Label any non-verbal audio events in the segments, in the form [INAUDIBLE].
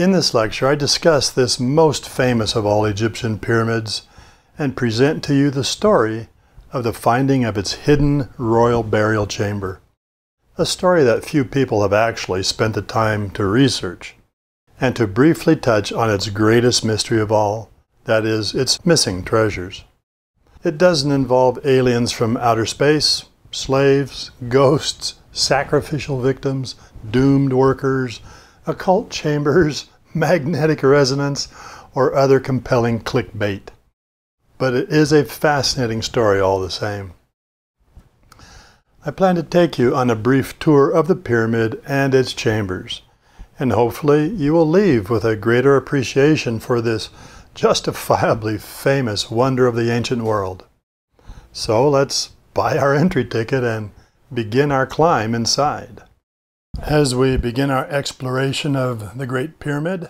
In this lecture, I discuss this most famous of all Egyptian pyramids and present to you the story of the finding of its hidden royal burial chamber. A story that few people have actually spent the time to research, and to briefly touch on its greatest mystery of all, that is, its missing treasures. It doesn't involve aliens from outer space, slaves, ghosts, sacrificial victims, doomed workers, occult chambers, [LAUGHS] magnetic resonance, or other compelling clickbait. But it is a fascinating story all the same. I plan to take you on a brief tour of the pyramid and its chambers, and hopefully you will leave with a greater appreciation for this justifiably famous wonder of the ancient world. So let's buy our entry ticket and begin our climb inside. As we begin our exploration of the Great Pyramid,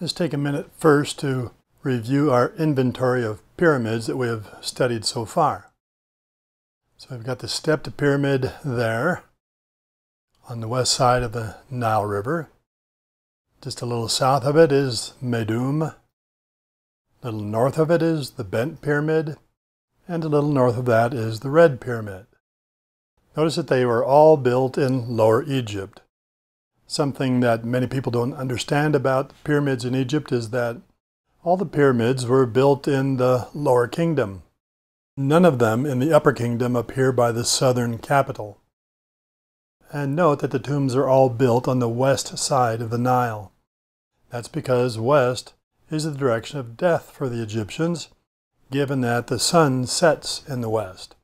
let's take a minute first to review our inventory of pyramids that we have studied so far. So we've got the stepped pyramid there on the west side of the Nile River. Just a little south of it is Medum. A little north of it is the Bent Pyramid, and a little north of that is the Red Pyramid. Notice that they were all built in Lower Egypt. Something that many people don't understand about pyramids in Egypt is that all the pyramids were built in the Lower Kingdom. None of them in the Upper Kingdom appear by the southern capital. And note that the tombs are all built on the west side of the Nile. That's because west is the direction of death for the Egyptians, given that the sun sets in the west.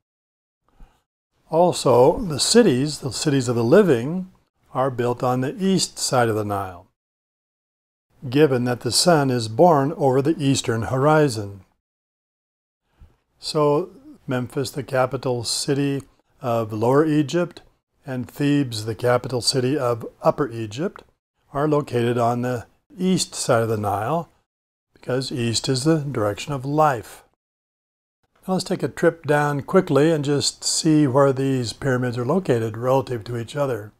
Also, the cities, the cities of the living, are built on the east side of the Nile, given that the sun is born over the eastern horizon. So, Memphis, the capital city of Lower Egypt, and Thebes, the capital city of Upper Egypt, are located on the east side of the Nile because east is the direction of life. Now let's take a trip down quickly and just see where these pyramids are located relative to each other.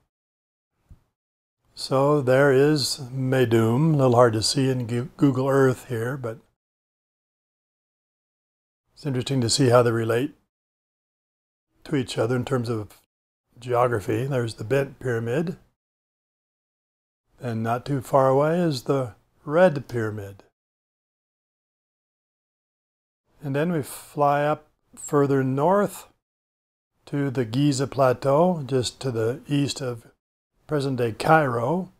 So there is Meidum, a little hard to see in Google Earth here, but it's interesting to see how they relate to each other in terms of geography. There's the Bent Pyramid, and not too far away is the Red Pyramid. And then we fly up further north to the Giza Plateau, just to the east of present day Cairo.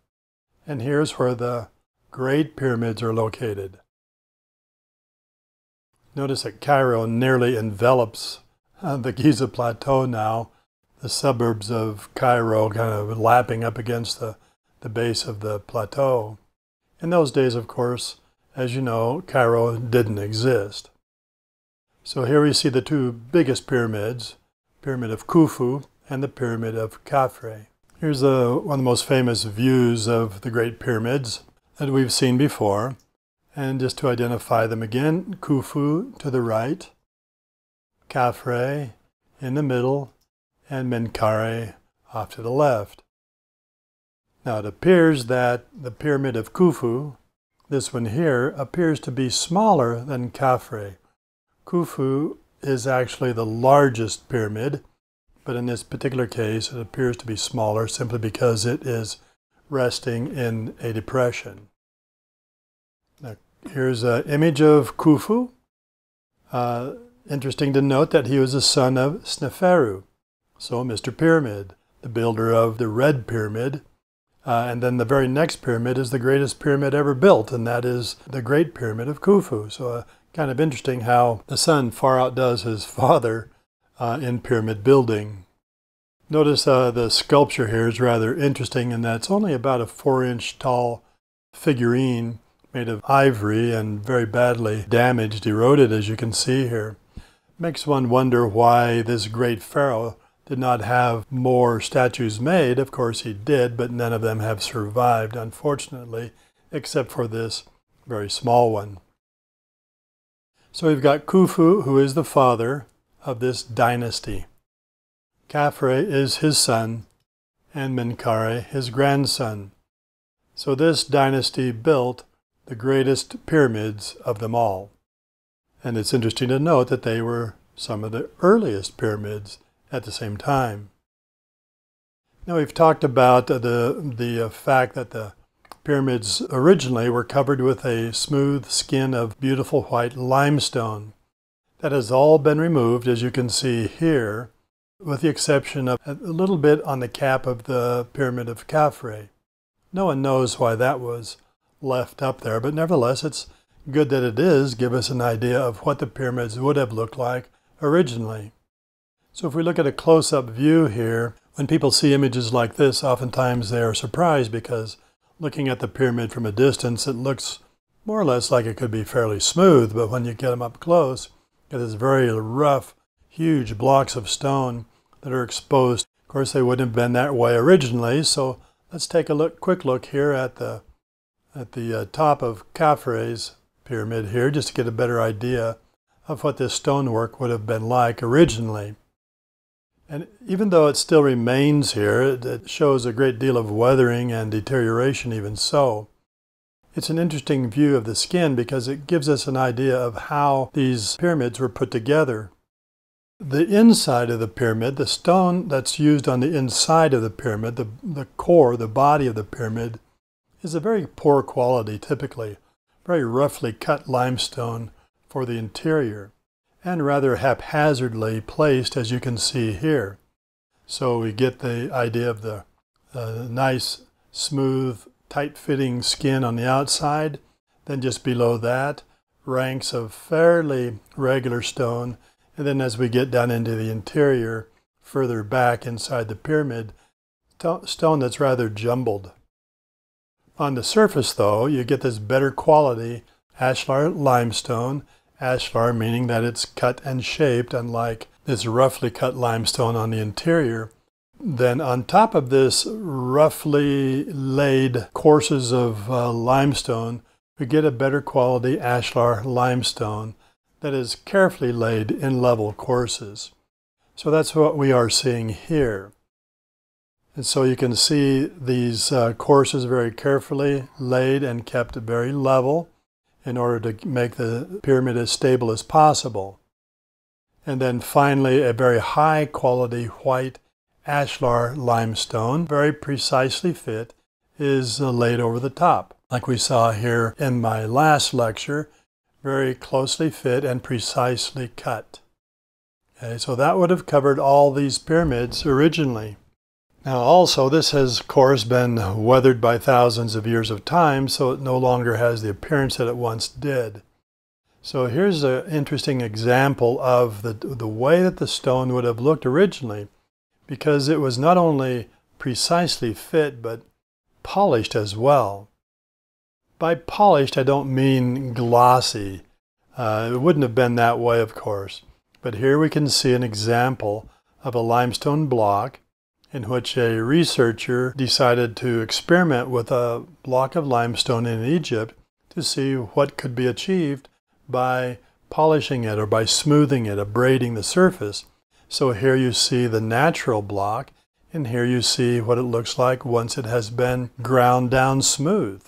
And here's where the Great Pyramids are located. Notice that Cairo nearly envelops uh, the Giza Plateau now, the suburbs of Cairo kind of lapping up against the, the base of the plateau. In those days, of course, as you know, Cairo didn't exist. So here we see the two biggest pyramids, Pyramid of Khufu and the Pyramid of Khafre. Here's a, one of the most famous views of the Great Pyramids that we've seen before. And just to identify them again, Khufu to the right, Khafre in the middle, and Menkaure off to the left. Now it appears that the Pyramid of Khufu, this one here, appears to be smaller than Khafre. Khufu is actually the largest pyramid, but in this particular case it appears to be smaller simply because it is resting in a depression. Now, here's an image of Khufu. Uh, interesting to note that he was a son of Sneferu, so Mr. Pyramid, the builder of the Red Pyramid. Uh, and then the very next pyramid is the greatest pyramid ever built, and that is the Great Pyramid of Khufu. So a kind of interesting how the son far outdoes his [LAUGHS] father uh, in pyramid building. Notice uh, the sculpture here is rather interesting in that it's only about a four inch tall figurine made of ivory and very badly damaged, eroded as you can see here. Makes one wonder why this great pharaoh did not have more statues made. Of course he did, but none of them have survived, unfortunately, except for this very small one. So we've got Khufu, who is the father of this dynasty. Khafre is his son, and Menkaure his grandson. So this dynasty built the greatest pyramids of them all. And it's interesting to note that they were some of the earliest pyramids at the same time. Now we've talked about the, the fact that the pyramids originally were covered with a smooth skin of beautiful white limestone. That has all been removed, as you can see here, with the exception of a little bit on the cap of the Pyramid of Khafre. No one knows why that was left up there, but nevertheless, it's good that it is give us an idea of what the pyramids would have looked like originally. So if we look at a close-up view here, when people see images like this, oftentimes they are surprised because looking at the pyramid from a distance, it looks more or less like it could be fairly smooth, but when you get them up close, it is very rough, huge blocks of stone that are exposed. Of course, they wouldn't have been that way originally, so let's take a look, quick look here at the at the uh, top of Khafre's pyramid here, just to get a better idea of what this stonework would have been like originally. And even though it still remains here, it shows a great deal of weathering and deterioration even so. It's an interesting view of the skin because it gives us an idea of how these pyramids were put together. The inside of the pyramid, the stone that's used on the inside of the pyramid, the, the core, the body of the pyramid, is a very poor quality typically, very roughly cut limestone for the interior, and rather haphazardly placed as you can see here. So we get the idea of the uh, nice, smooth, tight-fitting skin on the outside, then just below that, ranks of fairly regular stone and then as we get down into the interior, further back inside the pyramid, stone that's rather jumbled. On the surface, though, you get this better quality ashlar limestone, ashlar meaning that it's cut and shaped, unlike this roughly cut limestone on the interior. Then on top of this roughly laid courses of uh, limestone, we get a better quality ashlar limestone that is carefully laid in level courses. So that's what we are seeing here. And so you can see these uh, courses very carefully laid and kept very level in order to make the pyramid as stable as possible. And then finally, a very high quality white ashlar limestone, very precisely fit, is uh, laid over the top. Like we saw here in my last lecture, very closely fit and precisely cut. Okay, so that would have covered all these pyramids originally. Now also this has of course been weathered by thousands of years of time so it no longer has the appearance that it once did. So here's an interesting example of the, the way that the stone would have looked originally because it was not only precisely fit but polished as well. By polished, I don't mean glossy. Uh, it wouldn't have been that way, of course. But here we can see an example of a limestone block in which a researcher decided to experiment with a block of limestone in Egypt to see what could be achieved by polishing it or by smoothing it, abrading the surface. So here you see the natural block, and here you see what it looks like once it has been ground down smooth.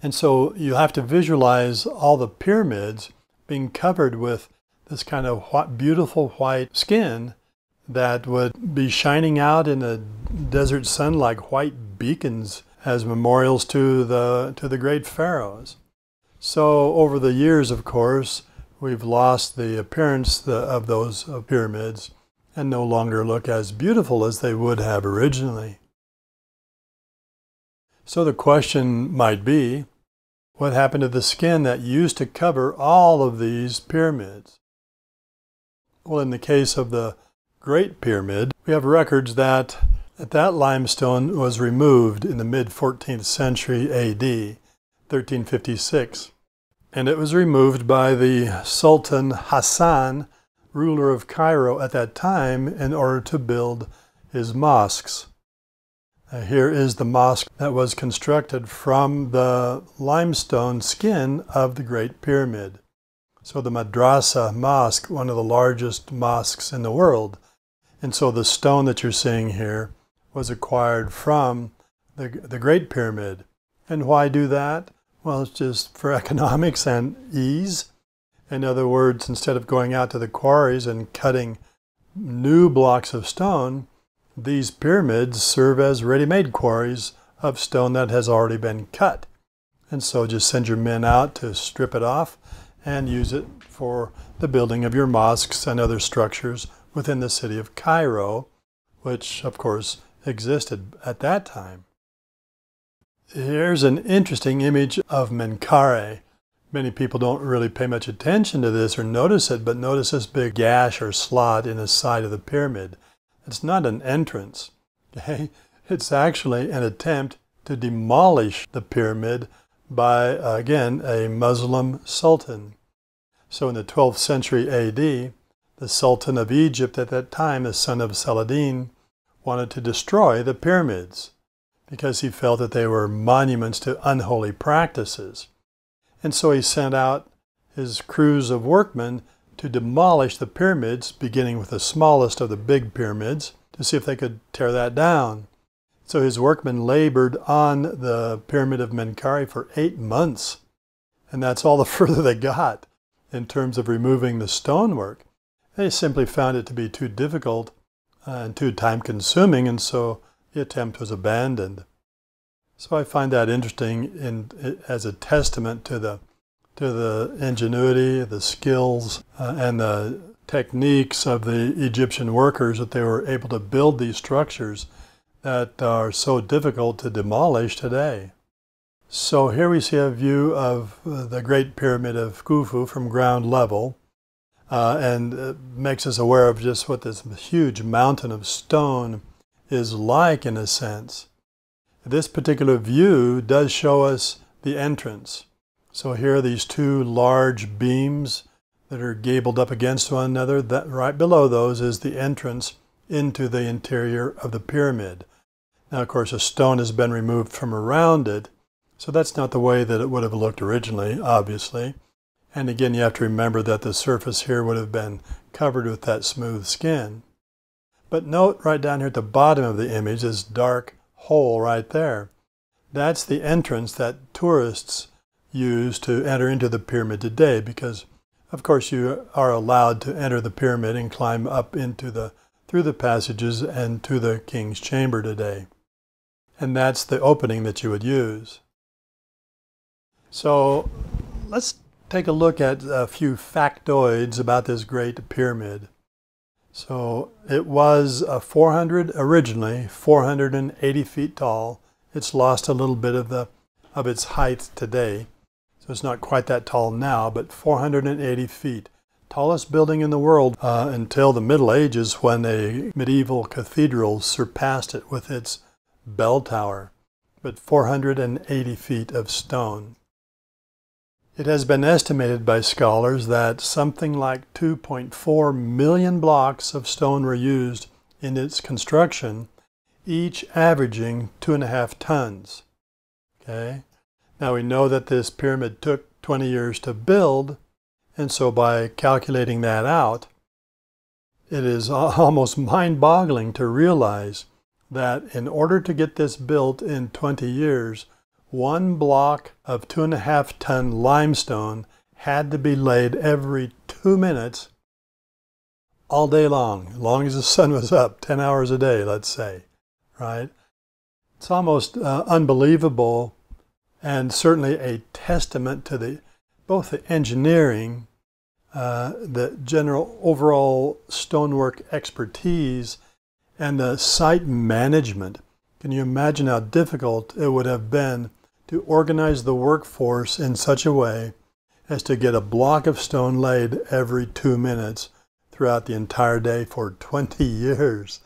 And so you have to visualize all the pyramids being covered with this kind of beautiful white skin that would be shining out in the desert sun like white beacons as memorials to the, to the great pharaohs. So over the years, of course, we've lost the appearance of those pyramids and no longer look as beautiful as they would have originally. So the question might be, what happened to the skin that used to cover all of these pyramids? Well, in the case of the Great Pyramid, we have records that, that that limestone was removed in the mid-14th century AD, 1356. And it was removed by the Sultan Hassan, ruler of Cairo at that time, in order to build his mosques. Uh, here is the mosque that was constructed from the limestone skin of the Great Pyramid. So the Madrasa Mosque, one of the largest mosques in the world. And so the stone that you're seeing here was acquired from the, the Great Pyramid. And why do that? Well, it's just for [LAUGHS] economics and ease. In other words, instead of going out to the quarries and cutting new blocks of stone, these pyramids serve as ready-made quarries of stone that has already been cut. And so just send your men out to strip it off and use it for the building of your mosques and other structures within the city of Cairo, which of course existed at that time. Here's an interesting image of Menkaure. Many people don't really pay much attention to this or notice it, but notice this big gash or slot in the side of the pyramid. It's not an entrance. [LAUGHS] Okay? It's actually an attempt to demolish the pyramid by, again, a Muslim sultan. So in the 12th century AD, the Sultan of Egypt at that time, the son of Saladin, wanted to destroy the pyramids because he felt that they were monuments to unholy practices. And so he sent out his crews of workmen to demolish the pyramids, beginning with the smallest of the big pyramids, to see if they could tear that down. So his workmen labored on the pyramid of Menkaure for eight months. And that's all the [LAUGHS] further they got in terms of removing the stonework. They simply found it to be too difficult uh, and too time consuming, and so the attempt was abandoned. So I find that interesting in, as a testament to the, to the ingenuity, the skills, uh, and the techniques of the Egyptian workers that they were able to build these structures that are so difficult to demolish today. So here we see a view of uh, the Great Pyramid of Khufu from ground level uh, and makes us aware of just what this huge mountain of stone is like in a sense. This particular view does show us the entrance. So here are these two large beams that are gabled up against one another. That right below those is the entrance into the interior of the pyramid. Now, of course, a stone has been removed from around it, so that's not the way that it would have looked originally, obviously. And again, you have to remember that the surface here would have been covered with that smooth skin. But note right down here at the bottom of the image, this dark hole right there. That's the entrance that tourists use to enter into the pyramid today because, of course, you are allowed to enter the pyramid and climb up into the through the passages and to the king's chamber today. And that's the opening that you would use. So let's take a look at a few factoids about this great pyramid. So it was a 400 originally, 480 feet tall. It's lost a little bit of the of its height today. So it's not quite that tall now, but 480 feet. Tallest building in the world uh, until the Middle Ages when a medieval cathedral surpassed it with its bell tower, but 480 feet of stone. It has been estimated by scholars that something like 2.4 million blocks of stone were used in its construction, each averaging two and a half tons. Okay? Now we know that this pyramid took 20 years to build, and so by calculating that out, it is [LAUGHS] almost mind-boggling to realize that in order to get this built in 20 years, one block of two and a half ton limestone had to be laid every two minutes all day long, as long as the sun was up, 10 hours a day, let's say, right? It's almost uh, unbelievable and certainly a testament to the both the engineering, uh, the general overall stonework expertise, and the site management. Can you imagine how difficult it would have been to organize the workforce in such a way as to get a block of stone laid every two minutes throughout the entire day for 20 [LAUGHS] years.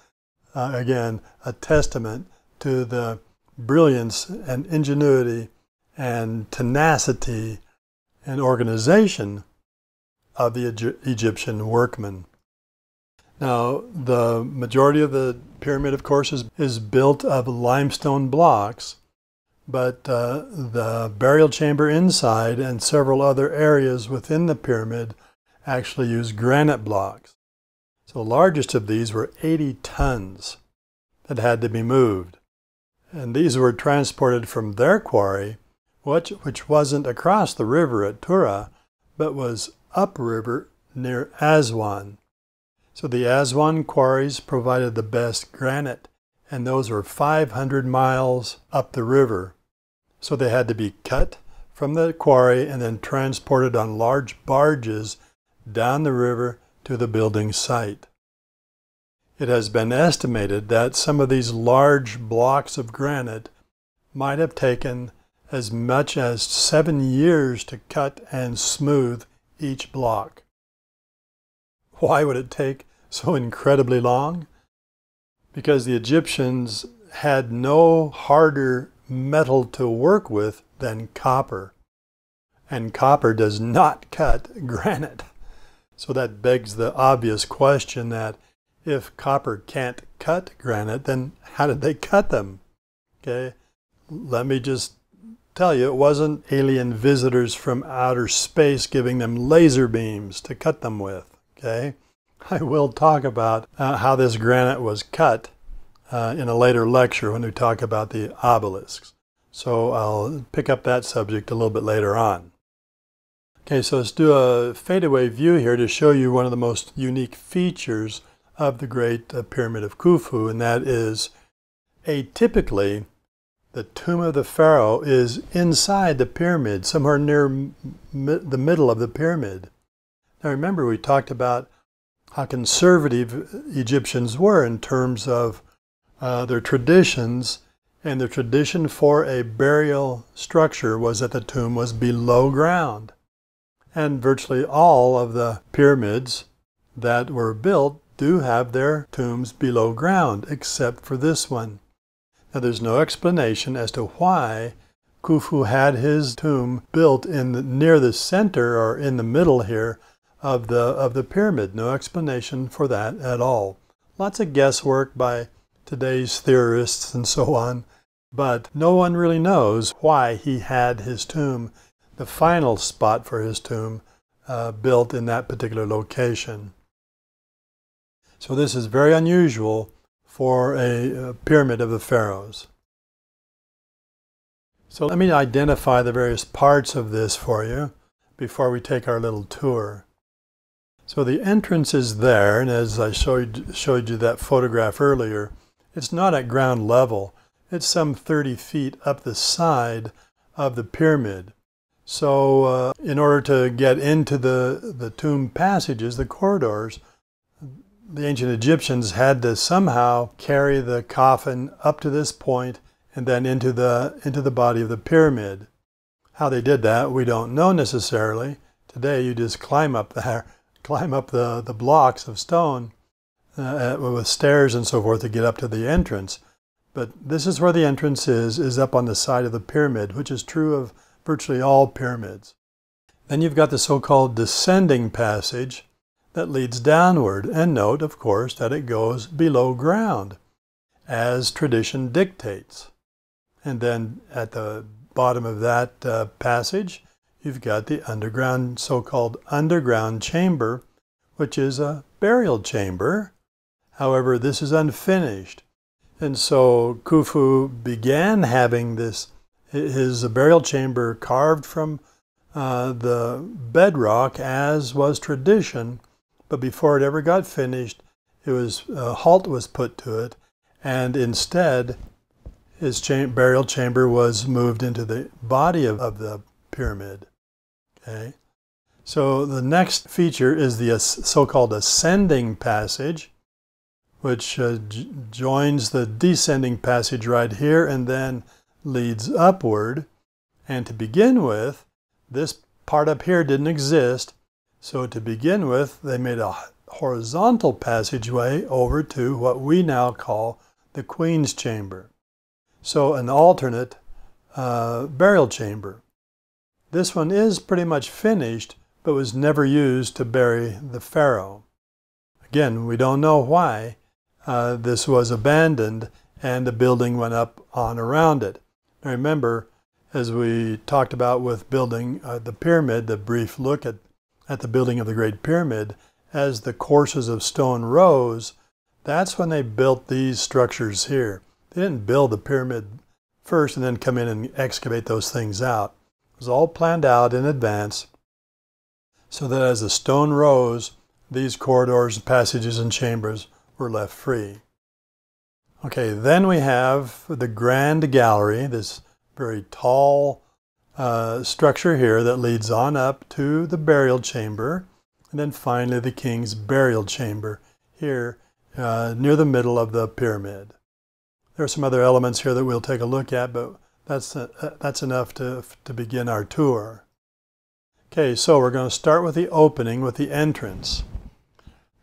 Uh, again, a testament to the brilliance and ingenuity and tenacity and organization of the Egyptian workmen. Now, the majority of the pyramid, of course, is, is built of limestone blocks but uh, the burial chamber inside and several other areas within the pyramid actually used granite blocks. So the largest of these were 80 tons that had to be moved. And these were transported from their quarry, which, which wasn't across the river at Tura, but was upriver near Aswan. So the Aswan quarries provided the best granite, and those were 500 miles up the river. So they had to be cut from the quarry and then transported on large barges down the river to the building site. It has been estimated that some of these large blocks of granite might have taken as much as seven years to cut and smooth each block. Why would it take so incredibly long? Because the Egyptians had no harder metal to work with than copper. And copper does not cut [LAUGHS] granite. So that begs the obvious question that if copper can't cut granite, then how did they cut them? Okay, let me just tell you, it wasn't alien visitors from outer space giving them laser beams to cut them with. Okay, [LAUGHS] I will talk about uh, how this granite was cut uh, in a later lecture when we talk about the obelisks. So I'll pick up that subject a little bit later on. Okay, so let's do a fadeaway view here to show you one of the most unique features of the Great uh, Pyramid of Khufu, and that is atypically the tomb of the pharaoh is inside the pyramid, somewhere near the middle of the pyramid. Now remember, we talked about how conservative Egyptians were in terms of uh, their traditions, and the tradition for a burial structure was that the tomb was below ground and virtually all of the pyramids that were built do have their tombs below ground, except for this one. Now, there's no explanation as to why Khufu had his tomb built in the, near the center or in the middle here of the of the pyramid. No explanation for that at all. Lots of guesswork by today's theorists and so on, but no one really knows why he had his tomb the final spot for his tomb uh, built in that particular location. So this is very unusual for a, a pyramid of the pharaohs. So let me identify the various parts of this for you before we take our little tour. So the entrance is there, and as I showed, showed you that photograph earlier, it's not at ground level. It's some 30 feet up the side of the pyramid. So uh, in order to get into the, the tomb passages, the corridors, the ancient Egyptians had to somehow carry the coffin up to this point and then into the, into the body of the pyramid. How they did that, we don't know necessarily. Today you just climb up there, [LAUGHS] climb up the, the blocks of stone uh, with stairs and so forth to get up to the entrance. But this is where the entrance is, is up on the side of the pyramid, which is true of virtually all pyramids. Then you've got the so-called descending passage that leads downward, and note, of course, that it goes below ground, as tradition dictates. And then at the bottom of that uh, passage, you've got the underground, so-called underground chamber, which is a burial chamber. However, this is unfinished. And so Khufu began having this his burial chamber carved from uh, the bedrock as was tradition, but before it ever got finished, it was a halt was put to it, and instead, his burial chamber was moved into the body of, of the pyramid. Okay, so the next feature is the so-called ascending passage, which uh, joins the descending passage right here, and then leads upward. And to begin with, this part up here didn't exist. So to begin with, they made a horizontal passageway over to what we now call the Queen's Chamber. So an alternate uh, burial chamber. This one is pretty much finished, but was never used to bury the Pharaoh. Again, we don't know why uh, this was abandoned and the building went up on around it. Now remember, as we talked about with building uh, the pyramid, the brief look at, at the building of the Great Pyramid, as the courses of stone rose, that's when they built these structures here. They didn't build the pyramid first and then come in and excavate those things out. It was all planned out in advance so that as the stone rose, these corridors, passages, and chambers were left free. Okay, then we have the Grand Gallery, this very tall uh, structure here that leads on up to the burial chamber, and then finally the king's burial chamber here uh, near the middle of the pyramid. There are some other elements here that we'll take a look at, but that's, uh, that's enough to, to begin our tour. Okay, so we're going to start with the opening, with the entrance.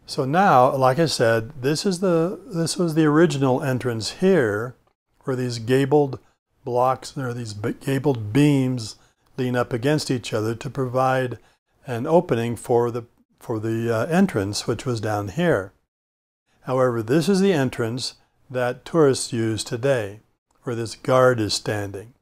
So now, like I said, this is the this was the original entrance here, where these gabled blocks, are these gabled beams lean up against each other to provide an opening for the for the uh, entrance, which was down here. However, this is the entrance that tourists use today, where this guard is standing.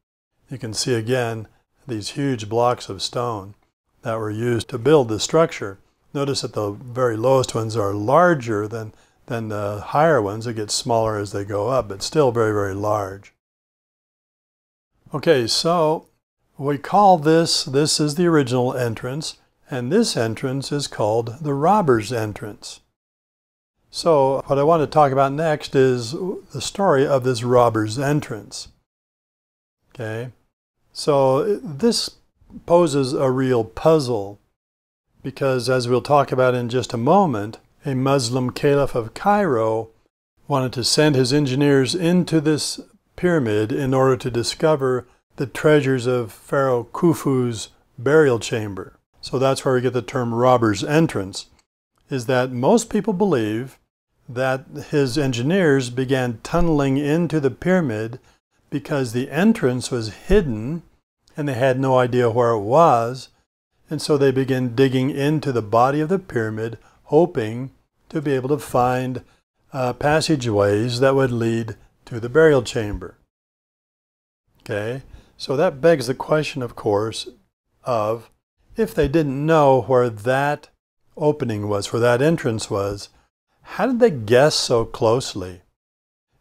You can see again these huge blocks of stone that were used to build the structure. Notice that the very lowest ones are larger than, than the higher ones. It gets smaller as they go up, but still very, very large. Okay, so we call this, this is the original entrance, and this entrance is called the robber's entrance. So what I want to talk about next is the story of this robber's entrance. Okay, so this poses a real puzzle because as we'll talk about in just a moment, a Muslim caliph of Cairo wanted to send his engineers into this pyramid in order to discover the treasures of Pharaoh Khufu's burial chamber. So that's where we get the term robber's entrance, is that most people believe that his engineers began tunneling into the pyramid because the entrance was hidden and they had no idea where it was. And so they begin digging into the body of the pyramid, hoping to be able to find uh, passageways that would lead to the burial chamber. Okay, so that begs the question, of course, of if they didn't know where that opening was, where that entrance was, how did they guess so closely?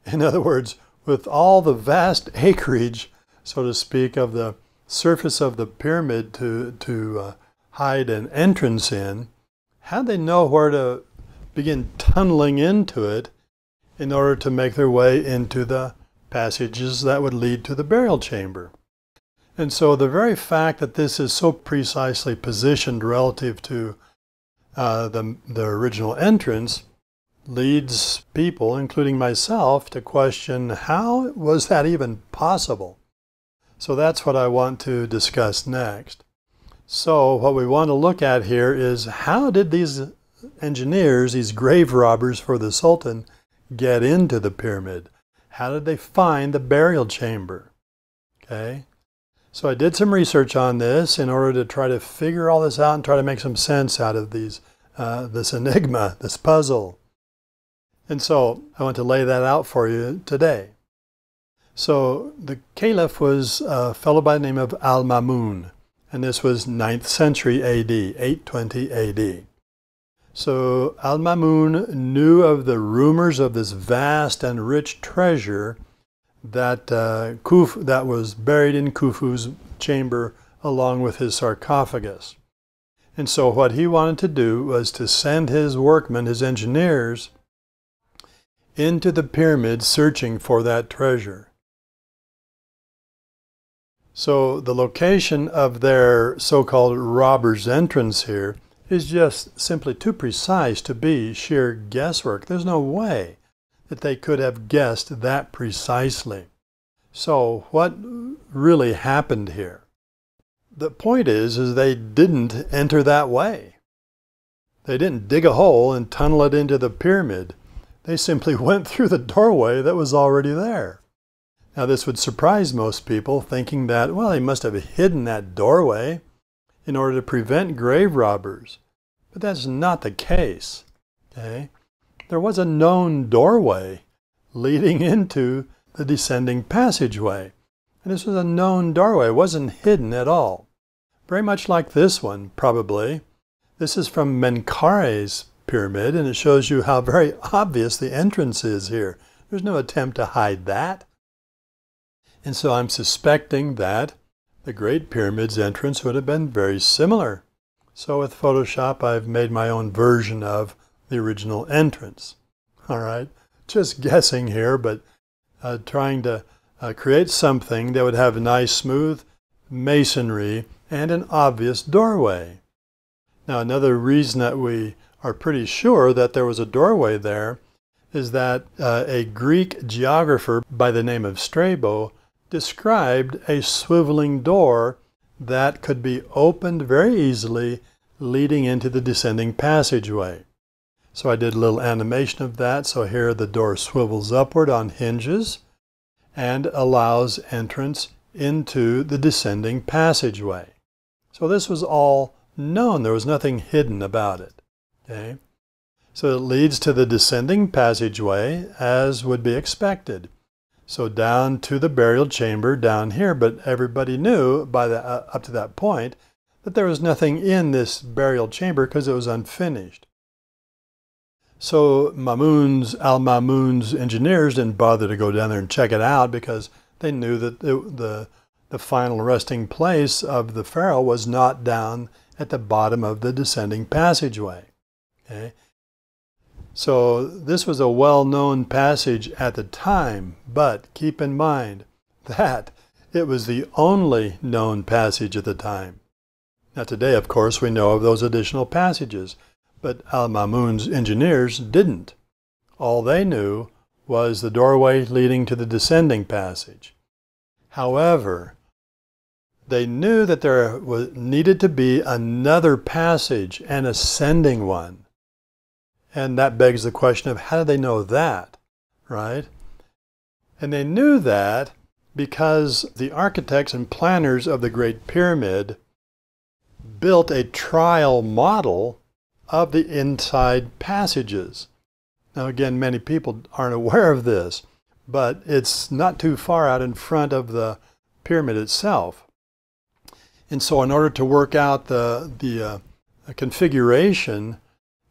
In other words, with all the vast [LAUGHS] acreage, so to speak, of the surface of the pyramid to, to uh, hide an entrance in, how they know where to begin tunneling into it in order to make their way into the passages that would lead to the burial chamber. And so the very fact that this is so precisely positioned relative to uh, the, the original entrance leads people, including myself, to question how was that even possible? So that's what I want to discuss next. So what we want to look at here is how did these engineers, these grave robbers for the Sultan, get into the pyramid? How did they find the burial chamber? Okay. So I did some research on this in order to try to figure all this out and try to make some sense out of these, uh, this enigma, this puzzle. And so I want to lay that out for you today. So the caliph was a fellow by the name of Al-Mamun, and this was 9th century AD, 820 AD. So Al-Mamun knew of the rumors of this vast and rich treasure that, uh, that was buried in Khufu's chamber along with his sarcophagus. And so what he wanted to do was to send his workmen, his engineers, into the pyramid searching for that treasure. So the location of their so-called robber's entrance here is just simply too precise to be sheer guesswork. There's no way that they could have guessed that precisely. So what really happened here? The point is, is they didn't enter that way. They didn't dig a hole and tunnel it into the pyramid. They simply [LAUGHS] went through the doorway that was already there. Now, this would surprise most people, thinking that, well, he must have hidden that doorway in order to prevent grave robbers. But that's not the case. Okay? There was a known doorway leading [LAUGHS] into the descending passageway. And this was a known doorway, it wasn't hidden at all. Very much like this one, probably. This is from Menkare's pyramid, and it shows you how very [LAUGHS] obvious the entrance is here. There's no attempt to hide that. And so I'm suspecting that the Great Pyramid's entrance would have been very similar. So with Photoshop, I've made my own version of the original entrance. All right, just guessing here, but uh, trying to uh, create something that would have a nice, smooth masonry and an obvious doorway. Now, another reason that we are pretty sure that there was a doorway there is that uh, a Greek geographer by the name of Strabo described a swiveling door that could be opened very easily leading into the descending passageway. So I did a little animation of that. So here the door swivels upward on hinges and allows entrance into the descending passageway. So this was all known. There was nothing hidden about it. Okay? So it leads to the descending passageway as would be expected. So down to the burial chamber down here, but everybody knew by the, uh, up to that point that there was nothing in this burial chamber because it was unfinished. So Mamun's, Al-Mamun's engineers didn't bother to go down there and check it out because they knew that the, the final resting place of the pharaoh was not down at the bottom of the descending passageway. Okay? So this was a well-known passage at the time, but keep in mind that it was the only known passage at the time. Now today, of course, we know of those additional passages, but Al-Mamun's engineers didn't. All they knew was the doorway leading to the descending passage. However, they knew that there was, needed to be another passage, an ascending one. And that begs the question of how do they know that, right? And they knew that because the architects and planners of the Great Pyramid built a trial model of the inside passages. Now, again, many people aren't [LAUGHS] aware of this, but it's not too far out in front of the pyramid itself. And so, in order to work out the, the uh, configuration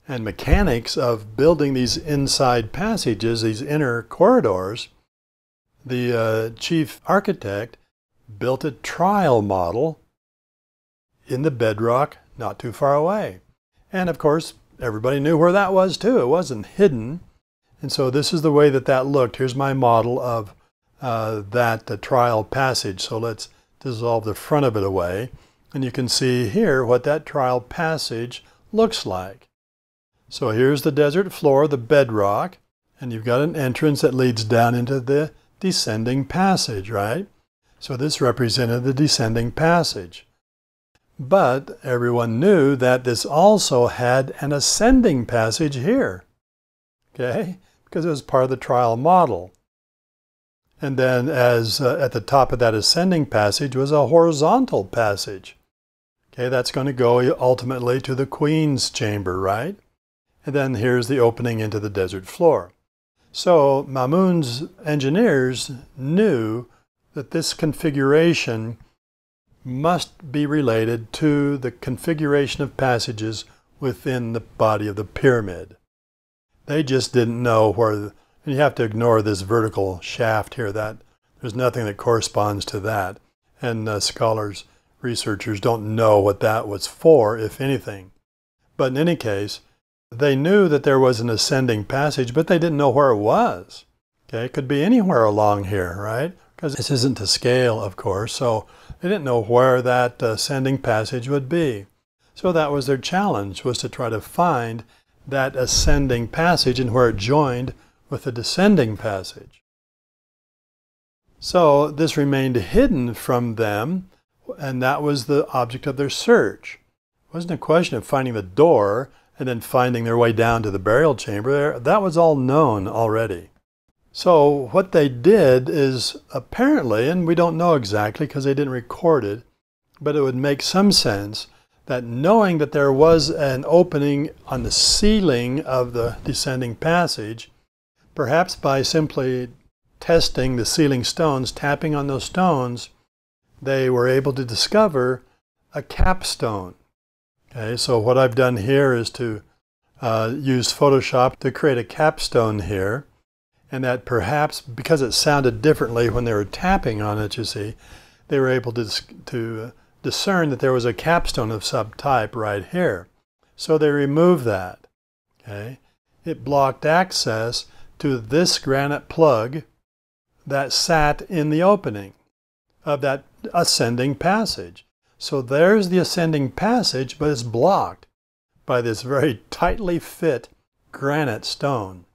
and mechanics of building these inside passages, these inner corridors, the uh, chief architect built a trial model in the bedrock not too far away. And of course, everybody knew where that was too. It wasn't hidden. And so this is the way that that looked. Here's my model of uh, that the trial passage. So let's dissolve the front of it away. And you can see here what that trial passage looks like. So here's the desert floor, the bedrock, and you've got an entrance that leads down into the descending passage, right? So this represented the descending passage. But everyone knew that this also had an ascending passage here, okay? Because it was part of the trial model. And then as uh, at the top of that ascending passage was a horizontal passage. Okay, that's going to go ultimately to the queen's chamber, right? And then here's the opening into the desert floor. So Mamun's engineers knew that this configuration must be related to the configuration of passages within the body of the pyramid. They just didn't know where, the, and you have to ignore this vertical shaft here, that there's nothing that corresponds to that. And uh, scholars, researchers don't know what that was for, if anything. But in any case, they knew that there was an ascending passage, but they didn't know where it was. Okay, it could be anywhere along here, right? Because this isn't to scale, of course, so they didn't know where that ascending passage would be. So that was their challenge, was to try to find that ascending passage and where it joined with the descending passage. So this remained hidden from them, and that was the object of their search. It wasn't a question of finding the door, and then finding their way down to the burial chamber, that was all known already. So what they did is apparently, and we don't know exactly because they didn't record it, but it would make some sense that knowing that there was an opening on the ceiling of the descending passage, perhaps by simply testing the ceiling stones, tapping on those stones, they were able to discover a capstone. Okay, so what I've done here is to uh, use Photoshop to create a capstone here. and that perhaps because it sounded differently when they were tapping on it, you see, they were able to, to discern that there was a capstone of some type right here. So they removed that. Okay? It blocked access to this granite plug that sat in the opening of that ascending passage. So there's the ascending passage, but it's blocked by this very tightly fit granite stone.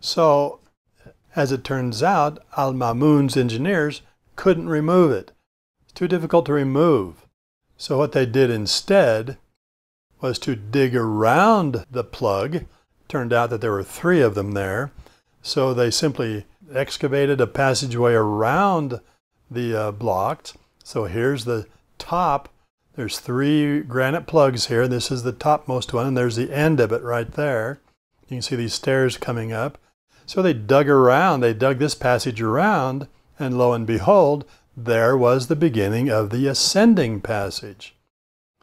So, as it turns out, Al Mamun's engineers couldn't remove it. It's too difficult to remove. So what they did instead was to dig around the plug. Turned out that there were three of them there. So they simply excavated a passageway around the uh, blocks. So here's the top. There's three granite plugs here. This is the topmost one, and there's the end of it right there. You can see these stairs coming up. So they dug around, they dug this passage around, and lo and behold, there was the beginning of the ascending passage.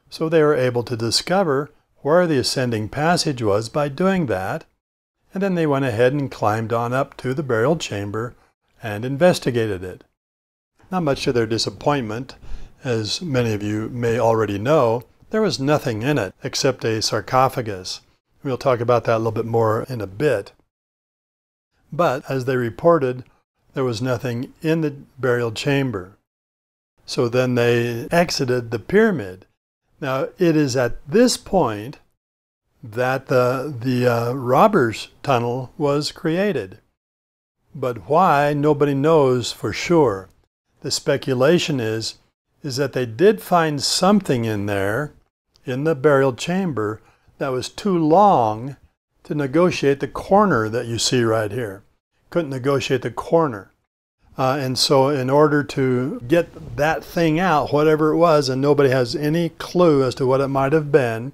So they were able to discover where the ascending passage was by doing that, and then they went ahead and climbed on up to the burial chamber and investigated it. Not much to their disappointment, as many of you may already know, there was nothing in it except a sarcophagus. We'll talk about that a little bit more in a bit. But as they reported, there was nothing in the burial chamber. So then they exited the pyramid. Now, it is at this point that the, the uh, robbers' tunnel was created. But why, nobody knows for sure. The speculation is, is that they did find something in there, in the burial chamber, that was too long to negotiate the corner that you see right here. Couldn't negotiate the corner. Uh, and so, in order to get that thing out, whatever it was, and nobody has any clue as to what it might have been,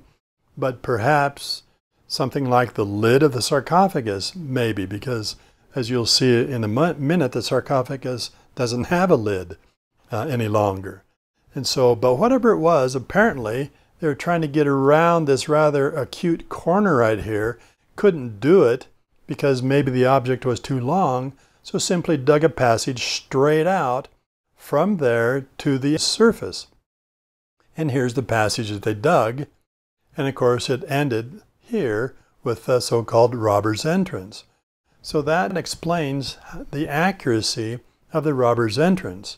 but perhaps something like the lid of the sarcophagus, maybe, because as you'll see in a minute, the sarcophagus doesn't have a lid uh, any longer. And so, but whatever it was, apparently they were trying to get around this rather acute corner right here, couldn't do it because maybe the object was too long, so simply dug a passage straight out from there to the surface. And here's the passage that they dug, and of course it ended here with the so-called robber's entrance. So that explains the accuracy of the robber's entrance.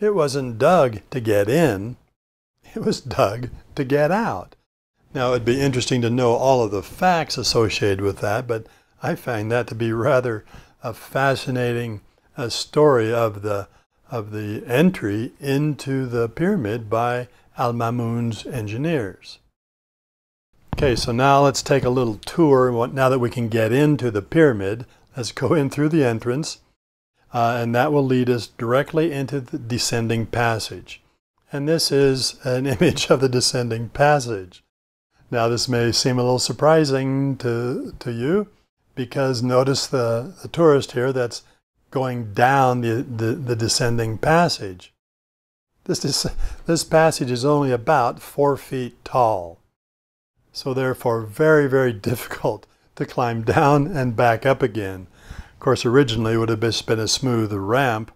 It wasn't dug to get in, it was dug to get out. Now, it'd be interesting to know all of the facts associated with that, but I find that to be rather a fascinating uh, story of the, of the entry into the pyramid by Al-Mamun's engineers. Okay, so now let's take a little tour. Now that we can get into the pyramid, let's go in through the entrance uh, and that will lead us directly into the descending passage. And this is an [LAUGHS] image of the descending passage. Now, this may seem a little surprising to, to you because notice the, the tourist here that's going down the, the, the descending passage. This, is, this passage is only about four feet tall. So therefore, very, very [LAUGHS] difficult to climb down and back up again. Of course, originally it would have just been a smooth ramp,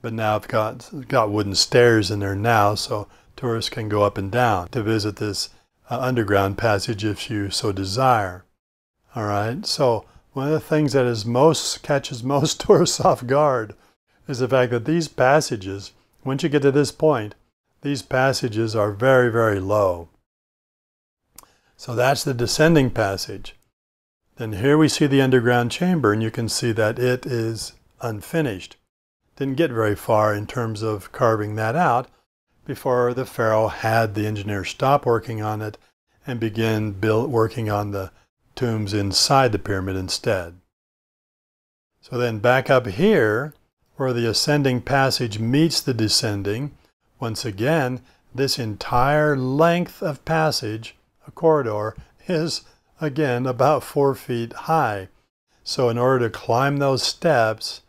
but now I've got, got wooden stairs in there now, so tourists can go up and down to visit this uh, underground passage if you so desire. All right, so one of the things that is most catches most [LAUGHS] tourists off guard is the fact that these passages, once you get to this point, these passages are very, very low. So that's the descending passage. Then here we see the underground chamber, and you can see that it is unfinished. Didn't get very far in terms of carving that out before the pharaoh had the engineer stop working on it and begin build, working on the tombs inside the pyramid instead. So then back up here, where the ascending passage meets the descending, once again, this entire length of passage, a corridor, is again, about four feet high. So in order to climb those steps,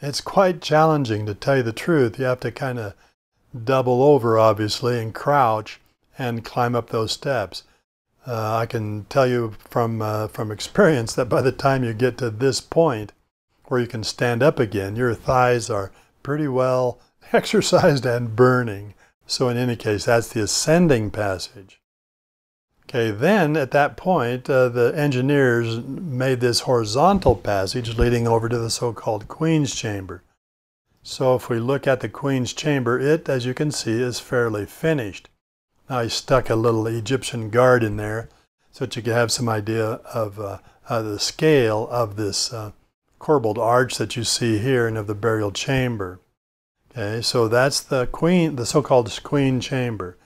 it's quite challenging to tell you the truth. You have to kind of double over, obviously, and crouch and climb up those steps. Uh, I can tell you from, uh, from experience that by the time you get to this point where you can stand up again, your thighs are pretty well [LAUGHS] exercised and burning. So in any case, that's the ascending passage. Okay, then at that point, uh, the engineers made this horizontal passage leading over to the so-called Queen's Chamber. So if we look at the Queen's Chamber, it, as you can see, is fairly finished. Now I stuck a little Egyptian guard in there so that you could have some idea of uh, uh, the scale of this uh, corbelled arch that you see here and of the burial chamber. Okay, so that's the queen, the so-called queen chamber.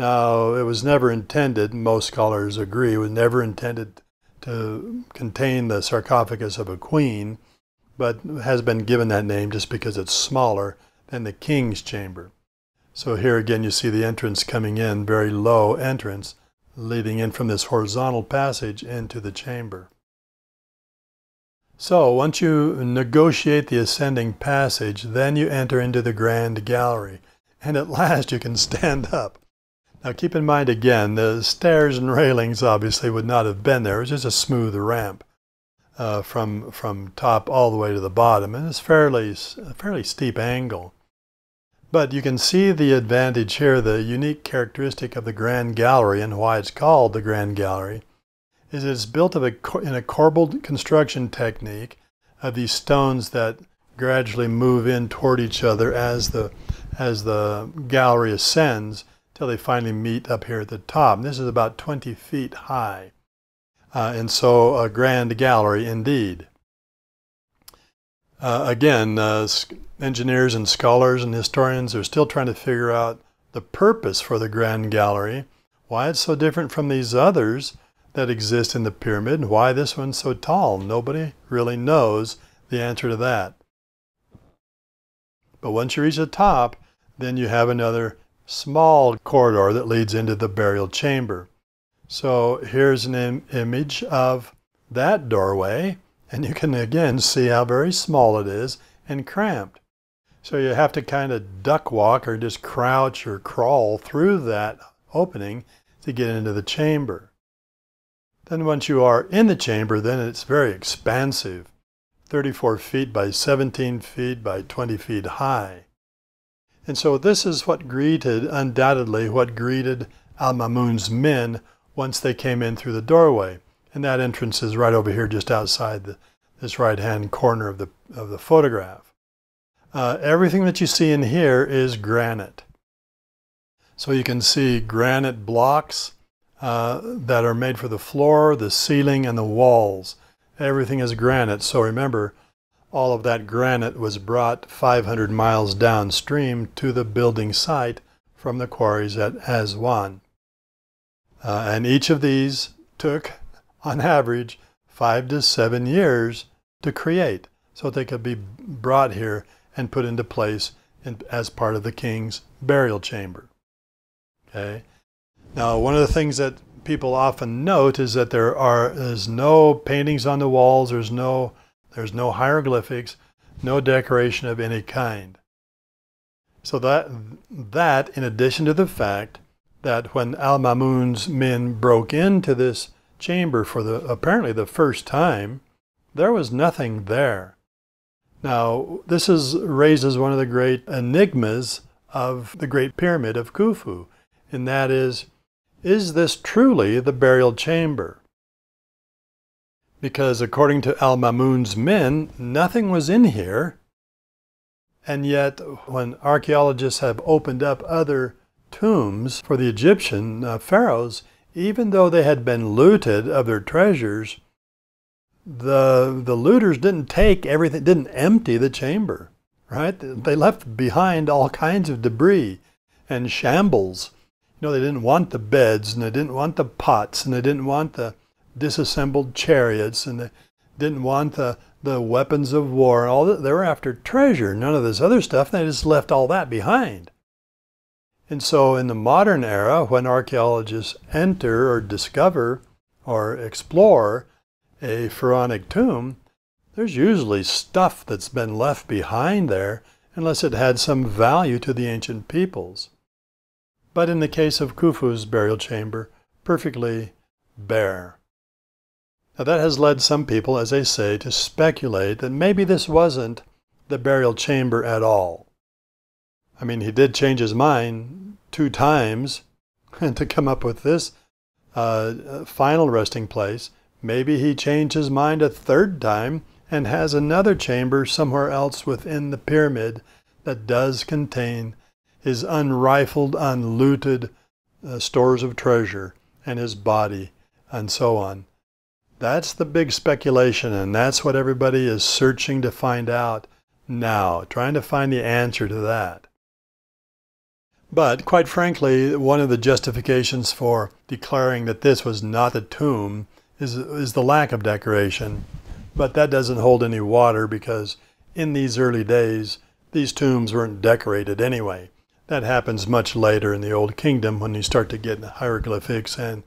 Now, it was never intended, most scholars agree, it was never intended to contain the sarcophagus of a queen, but has been given that name just because it's smaller than the king's chamber. So here again you see the entrance coming in, very low entrance, leading in from this horizontal passage into the chamber. So once you negotiate the ascending passage, then you enter into the grand gallery, and at last you can stand up. Now keep in mind again, the stairs and railings obviously would not have been there. It was just a smooth ramp uh, from, from top all the way to the bottom, and it's fairly, a fairly steep angle. But you can see the advantage here, the unique characteristic of the Grand Gallery and why it's called the Grand Gallery, is it's built of a, in a corbelled construction technique of these stones that gradually move in toward each other as the, as the gallery ascends till they finally meet up here at the top. And this is about 20 feet high. Uh, and so a grand gallery indeed. Uh, again, uh, engineers and scholars and historians are still trying to figure out the purpose for the Grand Gallery, why it's so different from these others that exist in the pyramid, and why this one's so tall. Nobody really knows the answer to that. But once you reach the top, then you have another small corridor that leads into the burial chamber. So here's an Im image of that doorway, and you can again see how very small it is and cramped. So you have to kind of duck walk or just crouch or crawl through that opening to get into the chamber. Then once you are in the chamber, then it's very expansive, 34 feet by 17 feet by 20 feet high. And so this is what greeted, undoubtedly, what greeted Al-Mamun's men once they came in through the doorway. And that entrance is right over here just outside the, this right-hand corner of the, of the photograph. Uh, everything that you see in here is granite. So you can see granite blocks uh, that are made for the floor, the ceiling, and the walls. Everything is granite. So remember, all of that granite was brought 500 miles downstream to the building site from the quarries at Aswan. Uh, and each of these took, on average, five to seven years to create so they could be brought here and put into place in, as part of the king's burial chamber. Okay. Now, one of the things that people often note is that there are there's no paintings on the walls. There's no there's no hieroglyphics, no decoration of any kind. So that that, in addition to the fact that when Al-Mamun's men broke into this chamber for the apparently the first time, there was nothing there. Now, this is raises one of the great enigmas of the Great Pyramid of Khufu, and that is, is this truly the burial chamber? Because according to Al-Mamun's men, nothing was in here, and yet when archaeologists have opened up other tombs for the Egyptian uh, pharaohs, even though they had been looted of their treasures, the the looters didn't take everything, didn't empty the chamber, right? They left behind all kinds of debris and shambles. You know, they didn't want the beds, and they didn't want the pots, and they didn't want the disassembled chariots, and they didn't want the the weapons of war. All that they were after treasure, none of this other stuff. They just left all that behind. And so, in the modern era, when archaeologists enter or discover or explore a pharaonic tomb, there's usually stuff that's been left behind there unless it had some value to the ancient peoples. But in the case of Khufu's burial chamber, perfectly bare. Now that has led some people, as they say, to speculate that maybe this wasn't the burial chamber at all. I mean, he did change his mind two times and [LAUGHS] to come up with this uh, final resting place. Maybe he changed his mind a third time and has another chamber somewhere else within the pyramid that does contain his unrifled, unlooted uh, stores of treasure and his body and so on. That's the big speculation, and that's what everybody is searching to find out now, trying to find the answer to that. But quite frankly, one of the justifications for declaring that this was not a tomb is, is the lack of decoration. But that doesn't hold any water because in these early days, these tombs weren't decorated anyway. That happens much later in the Old Kingdom when you start to get hieroglyphics and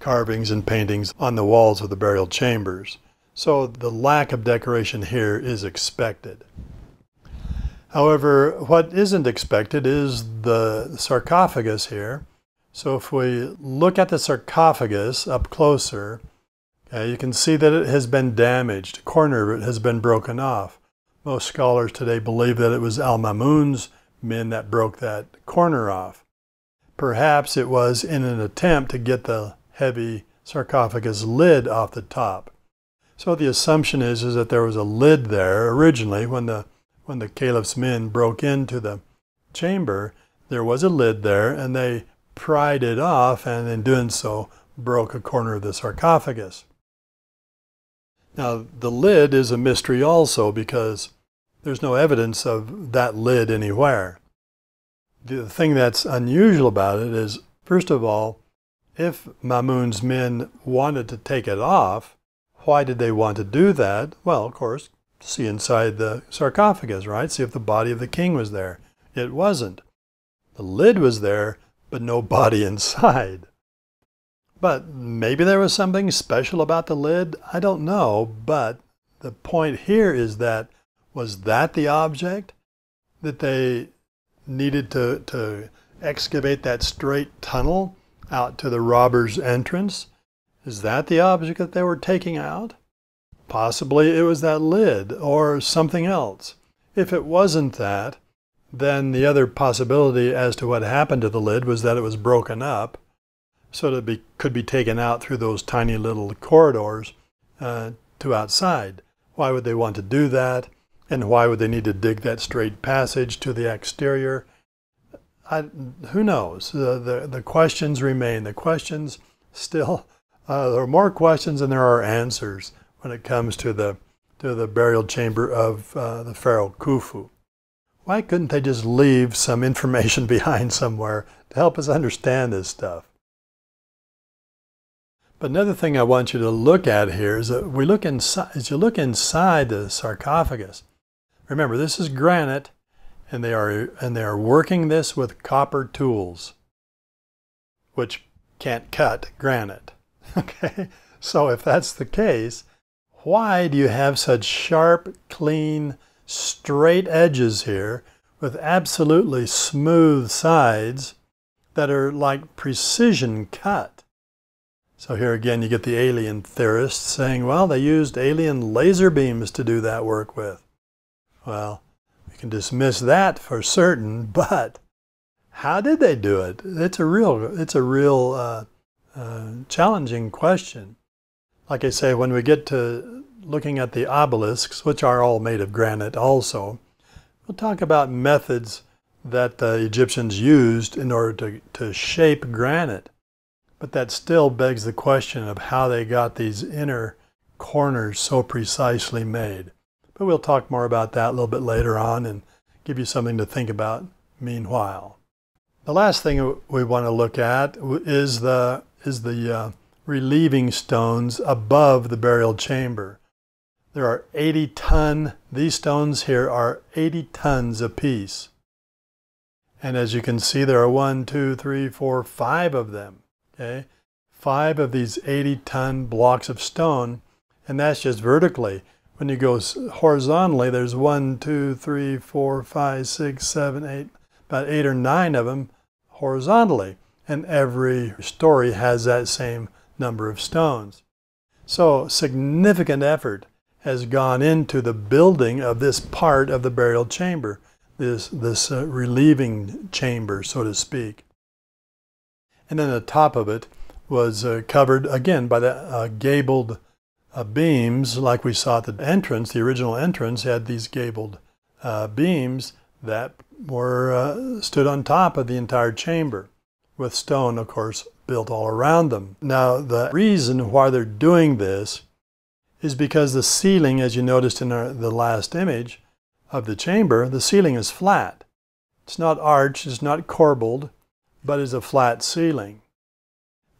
carvings and paintings on the walls of the burial chambers. So the lack of decoration here is expected. However, what isn't expected is the sarcophagus here. So if we look at the sarcophagus up closer, okay, you can see that it has been damaged. A corner of it has been broken off. Most scholars today believe that it was Al-Mamun's men that broke that corner off. Perhaps it was in an attempt to get the heavy sarcophagus lid off the top. So the assumption is, is that there was a lid there originally when the when the caliph's men broke into the chamber, there was a lid there, and they pried it off, and in doing so, broke a corner of the sarcophagus. Now, the lid is a mystery also because there's no evidence of that lid anywhere. The thing that's unusual about it is, first of all, if Mamun's men wanted to take it off, why did they want to do that? Well, of course, see inside the sarcophagus, right? See if the body of the king was there. It wasn't. The lid was there, but no body [LAUGHS] inside. But maybe there was something special about the lid. I don't know. But the point here is that was that the object that they needed to, to excavate that straight tunnel out to the robber's entrance? Is that the object that they were taking out? Possibly it was that lid or something else. If it wasn't that, then the other possibility as to what happened to the lid was that it was broken up so that it could be taken out through those tiny little corridors uh, to outside. Why would they want to do that? And why would they need to dig that straight passage to the exterior? I, who knows? Uh, the, the questions remain. The questions still, uh, there are more questions than there are answers when it comes to the, to the burial chamber of uh, the pharaoh Khufu. Why couldn't they just leave some information [LAUGHS] behind somewhere to help us understand this stuff? But another thing I want you to look at here is that we look inside, as you look inside the sarcophagus, remember this is granite and they are, and they are working this with copper tools, which can't cut granite. [LAUGHS] Okay, so if that's the case, why do you have such sharp, clean, straight edges here with absolutely smooth sides that are like precision cut? So here again you get the alien theorists saying, well, they used alien laser beams to do that work with. Well, we can dismiss that for certain, but how did they do it? It's a real, it's a real uh, uh, challenging question like I say, when we get to looking at the obelisks, which are all made of granite also, we'll talk about methods that the Egyptians used in order to, to shape granite. But that still begs the question of how they got these inner corners so precisely made. But we'll talk more about that a little bit later on and give you something to think about meanwhile. The last thing we want to look at is the, is the uh, relieving stones above the burial chamber. There are 80 ton, these stones here are 80 tons apiece. And as you can see, there are one, two, three, four, five of them. Okay, five of these 80 ton blocks of stone, and that's just vertically. When you go horizontally, there's one, two, three, four, five, six, seven, eight, about eight or nine of them horizontally. And every story has that same number of stones. So significant effort has gone into the building of this part of the burial chamber, this, this uh, relieving chamber, so to speak. And then the top of it was uh, covered again by the uh, gabled uh, beams, like we saw at the entrance. The original entrance had these gabled uh, beams that were uh, stood on top of the entire chamber, with stone, of course, built all around them. Now, the reason why they're doing this is because the ceiling, as you noticed in our, the last image of the chamber, the ceiling is flat. It's not arched, it's not corbelled, but is a flat ceiling.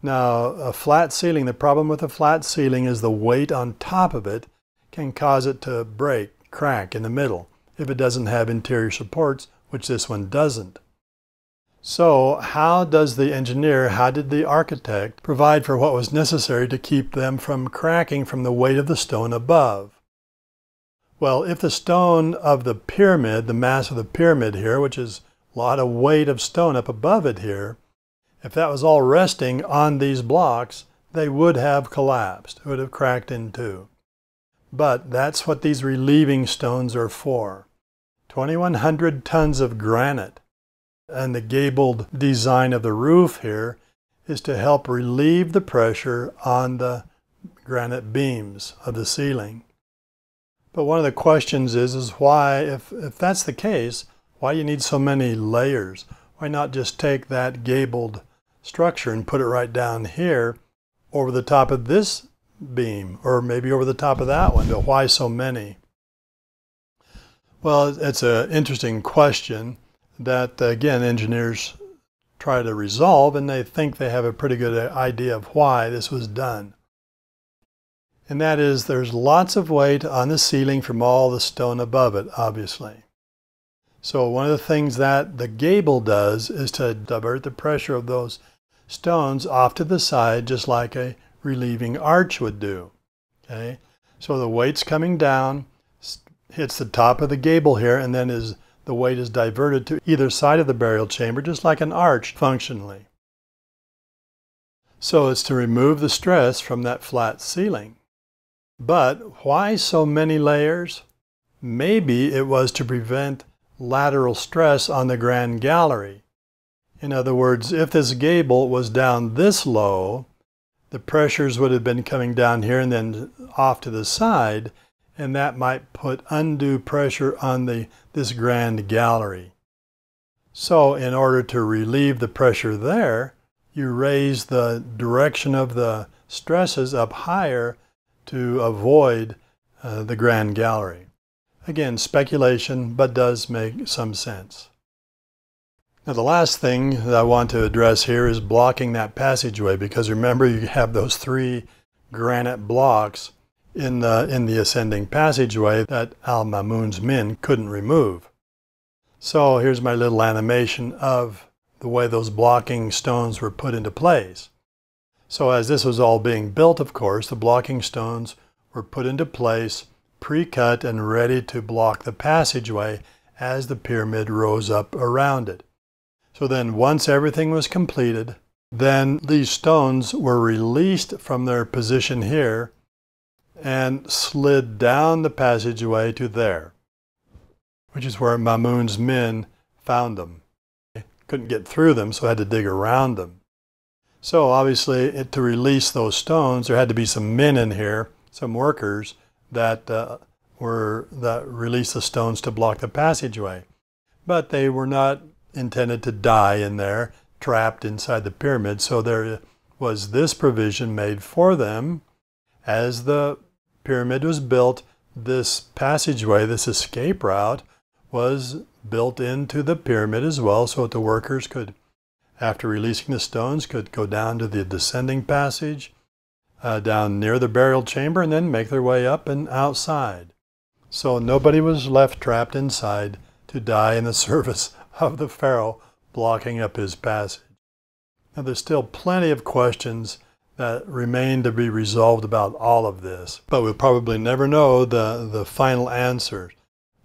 Now, a flat ceiling, the problem with a flat ceiling is the weight on top of it can cause it to break, crack in the middle if it doesn't have interior supports, which this one doesn't. So, how does the engineer, how did the architect provide for what was necessary to keep them from cracking from the weight of the stone above? Well, if the stone of the pyramid, the mass of the pyramid here, which is a lot of weight of stone up above it here, if that was all resting on these blocks, they would have collapsed, would have cracked in two. But that's what these relieving stones are for. 2,100 tons of granite. And the gabled design of the roof here is to help relieve the pressure on the granite beams of the ceiling. But one of the questions is, is why, if, if that's the case, why do you need so many layers? Why not just take that gabled structure and put it right down here over the top of this beam or maybe over the top of that one, but why so many? Well, it's an interesting question that, uh, again, engineers try to resolve and they think they have a pretty good uh, idea of why this was done. And that is there's lots of weight on the ceiling from all the stone above it, obviously. So one of the things that the gable does is to divert the pressure of those stones off to the side just like a relieving arch would do. Okay, so the weight's coming down, hits the top of the gable here, and then is the weight is diverted to either side of the burial chamber, just like an arch functionally. So it's to remove the stress from that flat ceiling. But why so many layers? Maybe it was to prevent lateral stress on the grand gallery. In other words, if this gable was down this low, the pressures would have been coming down here and then off to the side, and that might put undue pressure on the, this grand gallery. So in order to relieve the pressure there, you raise the direction of the stresses up higher to avoid uh, the grand gallery. Again, speculation, but does make some sense. Now the last thing that I want to address here is blocking that passageway because remember you have those three granite blocks in the, in the ascending passageway that Al-Mamun's men couldn't remove. So here's my little animation of the way those blocking stones were put into place. So as this was all being built, of course, the blocking stones were put into place, pre-cut and ready to block the passageway as the pyramid rose up around it. So then once everything was completed, then these stones were released from their position here and slid down the passageway to there, which is where Mamun's men found them. They couldn't get through them, so had to dig around them. So obviously, to release those stones, there had to be some men in here, some workers that uh, were that released the stones to block the passageway. But they were not intended to die in there, trapped inside the pyramid. So there was this provision made for them. As the pyramid was built, this passageway, this escape route, was built into the pyramid as well so that the workers could, after releasing the stones, could go down to the descending passage, uh, down near the burial chamber, and then make their way up and outside. So nobody was left trapped inside to die in the [LAUGHS] service of the Pharaoh blocking up his passage. Now, there's still plenty of questions that remain to be resolved about all of this, but we'll probably never know the, the final answer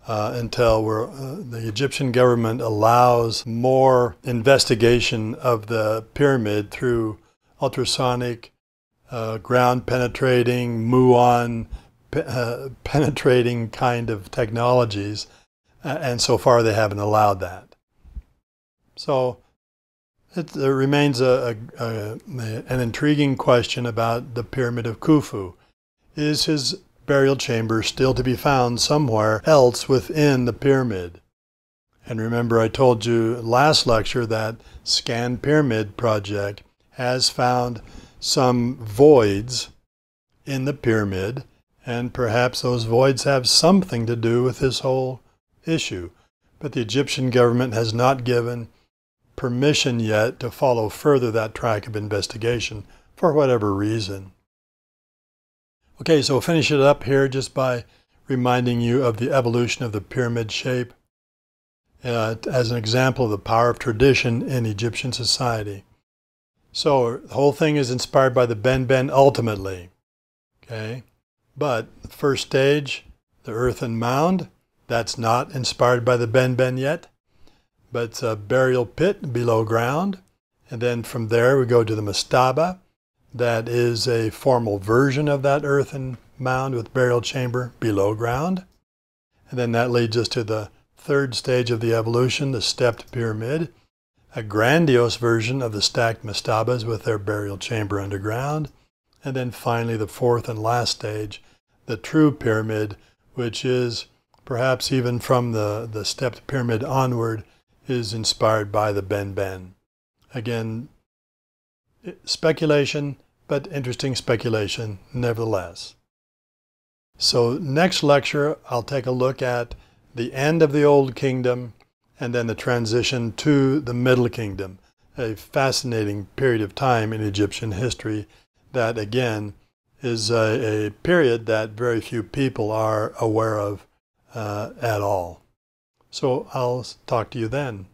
uh, until uh, the Egyptian government allows more investigation of the pyramid through ultrasonic uh, ground penetrating, muon uh, penetrating kind of technologies, and so far they haven't allowed that. So it, there remains a, a, a, an intriguing question about the Pyramid of Khufu. Is his burial chamber still to be found somewhere else within the pyramid? And remember, I told you last lecture that Scan Pyramid project has found some voids in the pyramid, and perhaps those voids have something to do with this whole issue. But the Egyptian government has not given permission yet to follow further that track of investigation for whatever reason. Okay, so we'll finish it up here just by reminding you of the evolution of the pyramid shape uh, as an example of the power of tradition in Egyptian society. So the whole thing is inspired by the Ben-Ben ultimately. Okay, but the first stage, the earthen mound, that's not inspired by the Ben-Ben yet, but it's a burial pit below ground. And then from there we go to the mastaba. That is a formal version of that earthen mound with burial chamber below ground. And then that leads us to the third stage of the evolution, the stepped pyramid, a grandiose version of the stacked mastabas with their burial chamber underground, and then finally the fourth and last stage, the true pyramid, which is perhaps even from the, the stepped pyramid onward, is inspired by the Ben Ben. Again, speculation, but interesting speculation nevertheless. So next lecture, I'll take a look at the end of the Old Kingdom, and then the transition to the Middle Kingdom, a fascinating period of time in Egyptian history that, again, is a, a period that very few people are aware of uh, at all. So I'll talk to you then.